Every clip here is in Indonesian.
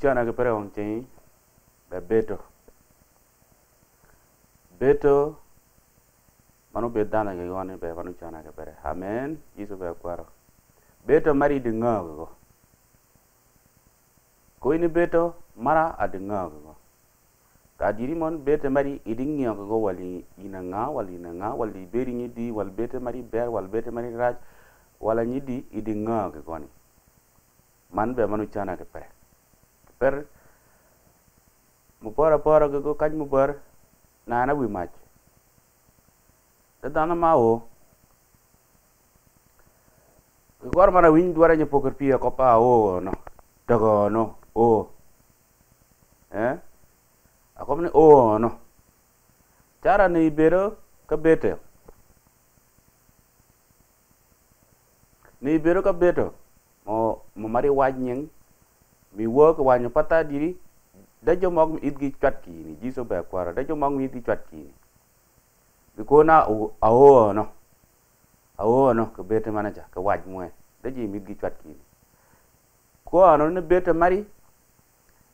chana ke pere wang chengi be beto beto manu be dana ke goni be manu chana ke pere. Amen. Jisu be kwaro beto mari de ngago ko. Ini beto mara ade ngago ka diri mon bete mari iding ngiyo go wali ina nga wali ina nga wali beri di wal bete mari ber wal bete mari raj wala di iding nga man be manu chana ke pere per mu pora pora go kaj na na wi mach. Da dana ma o gor mana win duara nye poker pia ko pa o no. Dago no. O. Eh ako mne o no. Cara ni bero ka bete ni bero ka beto. Mo mo mari wanyeng mi wo ko wanyo pata diri, da jo mog mi idgi chat ki ni jiso be kwara, da jo mog mi idgi chat ki ni bi ko na awo no awo no ko bete manaja ko waj mwe da ji mi idgi chat ki ni ko ano ne bete mari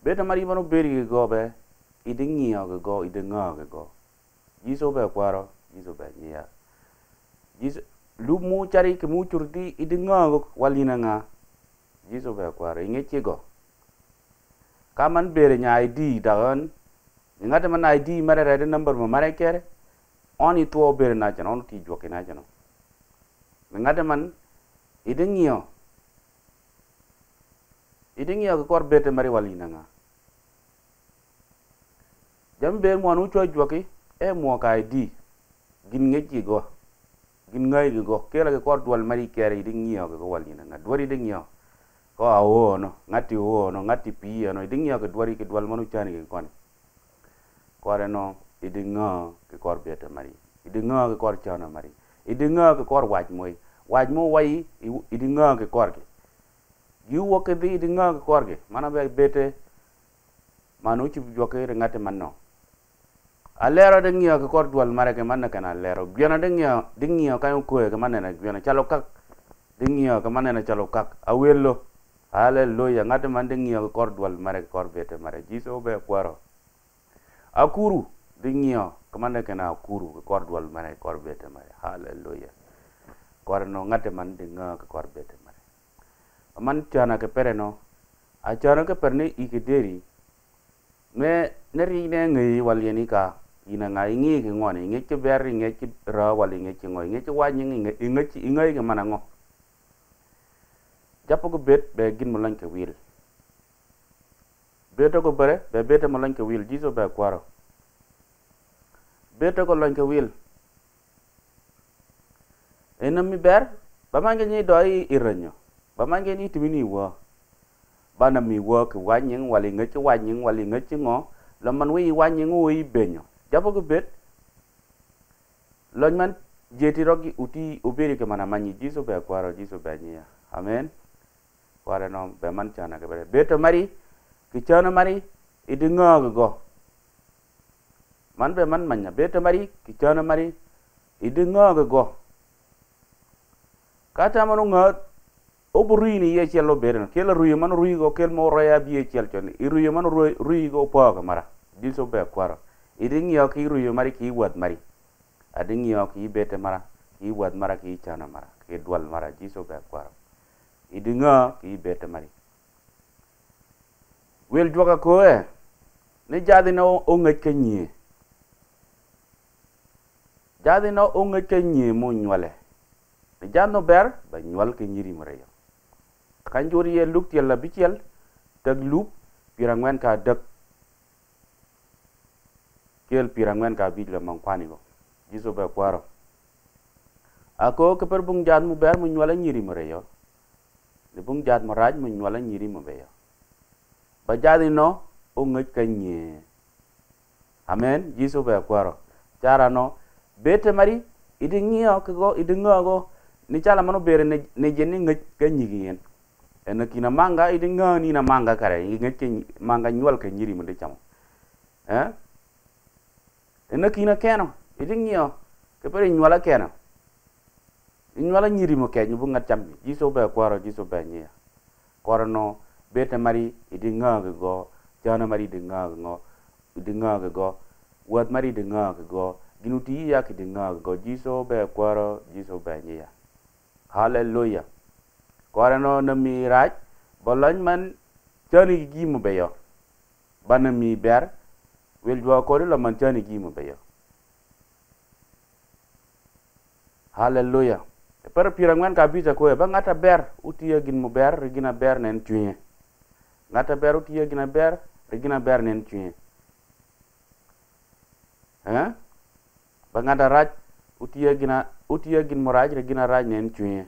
bete mari mano beri go be idi ngiyo go idi ngo go. Jiso be kwara jiso be nya jiso lu mu cari ke mu curti idi ngo walina nga jiso be kwara inge chigo kaman bere nya id dagan ngata man id mare red number mo mare kere. Oni to bere na jan on ti joke na jan ngata man idengio idengio ko kor bete mare wali na nga. Jam ber mo anu cho joke e mo ka id gin ngeji go. Gin ngai go. Kera ko kor dwal mari kere idengio ko wali na nga. Dwari idengio ko a wono ngati wono ngati piya no idingi ke dwari ke dwal manu chani ke kon kore no idinga ke kor beta mari idinga ke kor chana mari idinga ke kor waj moy waj mo wai idinga ke kor ke yu wo ke di idinga ke kor ke mana be bete manu chi joke re ngate manno alero de ngiya ke kor dwal mare ke manna kana lero gyana de ngiya de ngiya kayo ko ke manna na gyana chalo kak de ngiya ke manna na chalo kak awello haleluya ngati mande ngiyo kor dwal mare, kor bete mare. Jiso be kwaro. Akuru di ngiyo kamande kena akuru, kor dwal mare, kor bete mare. Haleluya kor no ngati mande ng'iyo kor bete mare. Man chana ke pere no, a chana ke perne ike deri me neri ne ngi wal yeni ka ina nga ingi ke ngone ingi ke ber ingi ke ra wal ingi ke ngoy ingi ke nyingi ingi ingi ingi ke mana ngo. Jappo ko bet be gin mo lanke wil. Beto ko bare be bete mo lanke wil jiso be kwaro. Beto ko lanke wil. Enam mi ber bamange ni doi iranyo bamange ni timini wo. Bana mi wo ke wanyin wali ngachi wanyin wali ngachi ngo. Laman wi wanyin wi benyo. Jappo ko bet lonyman jeti rogi uti ubiri ke mana manyi jiso be kwaro jiso be nya amen ware no be man chana ke be to mari ki chana mari idi ngog go man be man manya. Be to mari ki chana mari idi ngog go kata manu ngat oburi ni ye chelo be no kela ruye man ruyi go kel mo roya bi ye chel chon i ruye man go pa ga mara. Diso be kwaro idi ki ruye mari ki wat mari. Adi ngiyo ki bete mara ki wat mara ki chana mara ki dwal mara. Diso be kwaro idinga ki bete mari. Wel joga ko e ne jadi na o ngaj ka nye. Jadi na o ngaj ka nye mo nywale. Ne jad no ber ba nywal ke nyiri mare yo kan jori ye luk tiel la bichel tag lup pirangwen ka dak kel pirangwen ka bi la man kwani go jiso be kwaro. Ako ke per bung jad mu ber mo nywale nyiri mare yo le bung jad mo raj mo nyiri mo beyo ba jadi no o ngej ka nye. Amen. Jiso be kwaro cara no bete mari idi ngiyo ke go idi ngo go. Ni chala mano bere ne jeni ngej ka nyigi yen ena kina manga idi ngo ni na manga kare. Ngej manga nywal ka nyiri mo de chamo. Eh? Ena kina keno idi ngiyo ke nywala keno inwala nyiri mo ke nyubu ngat cham jiso be kwaro jiso nya kwaro no beta mari idi nga go. Jana mari di nga go di nga go. Wat mari di nga go. Ginuti ya ki di nga go. Jiso be kwaro jiso be nya hallelujah kwara no na mi raj bolon man jani gi mu be yo. Bana ber wel jwa ko lo man jani gi mu be yo. Hallelujah per pirangan ka bisa ko ba ngata ber utiya gin mu ber gina ber nen tuye ngata ber utiya gina ber gina ber nen tuye eh ba ngata raj utiya gina utiya gin mu raj gina raj nen tuye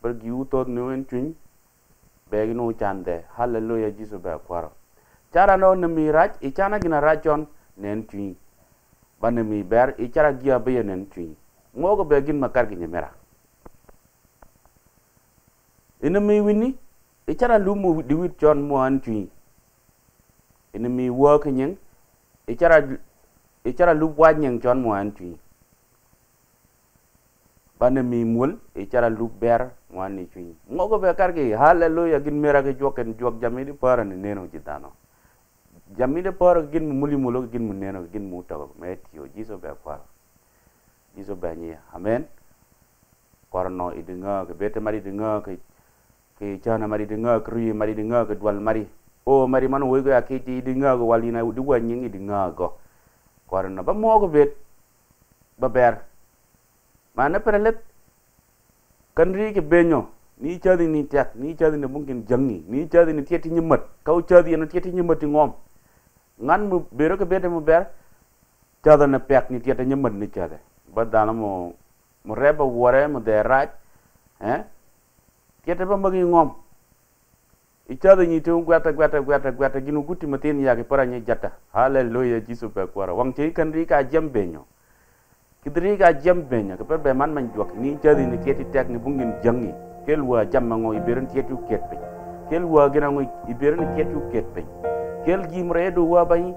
per gi utot ne wen tuye be gino chande. Hallelujah jisu be kwaro cara no ne mi raj i chana gina rajon nen tuye ba ne mi ber i cara gia be nen tuye ngogo be gin makar gi nyemera ina mi wini ichara lumu diwit jon mo an tui ina mi wo kenyeng ichara ichara lu wa nyeng jon mo an tui bana mi mul ichara lu ber mo an ni tui ngogo be karge hallelujah gin mera ke joken jok jamidi para ni neno jitano. Jamide para gin mu muli mulo gin mu neno gin mu tago metio jiso be para jiso be ni amen. Korno idinga ke bete mari idinga ke ke chana mari dinga kri mari dinga ke dwal mari. O, mari man wo ga ke ti dinga go walina du ngi nyingi dinga go. Korna ba mo go bet ba ber. Mana perelet kanri ke benyo, ni chadi ni tek ni chadi ni mungkin jangi ni chadi ni tieti ni nyemet kau chadi ni tieti ni mat ngom. Ngan mu bero ke bete mu ber chada na pek ni tieti ni mat ni chada ba dana mo mo reba wore mo de raj eh? Kete ba magi ngom. Ichada ni tu gwata gwata gwata gwata ginu guti matin ya ke paranya jata haleluya jisu pe kwara wang chei kan ri ka jambenyo kidri ka jambenyo ke per be man man jwak ni jadi ni keti tek ni bungin jangi kelwa jamma ngo iberin ketu ketpe kelwa gina ngo iberin ketu ketpe kel gimre do wa bai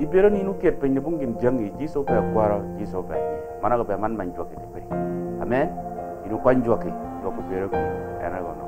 iberin inu ketpe ni bungin jangi jisu pe kwara jisu pe mana ko be man man jwak ni pe amen inu kwan lo cumplieron con Energon.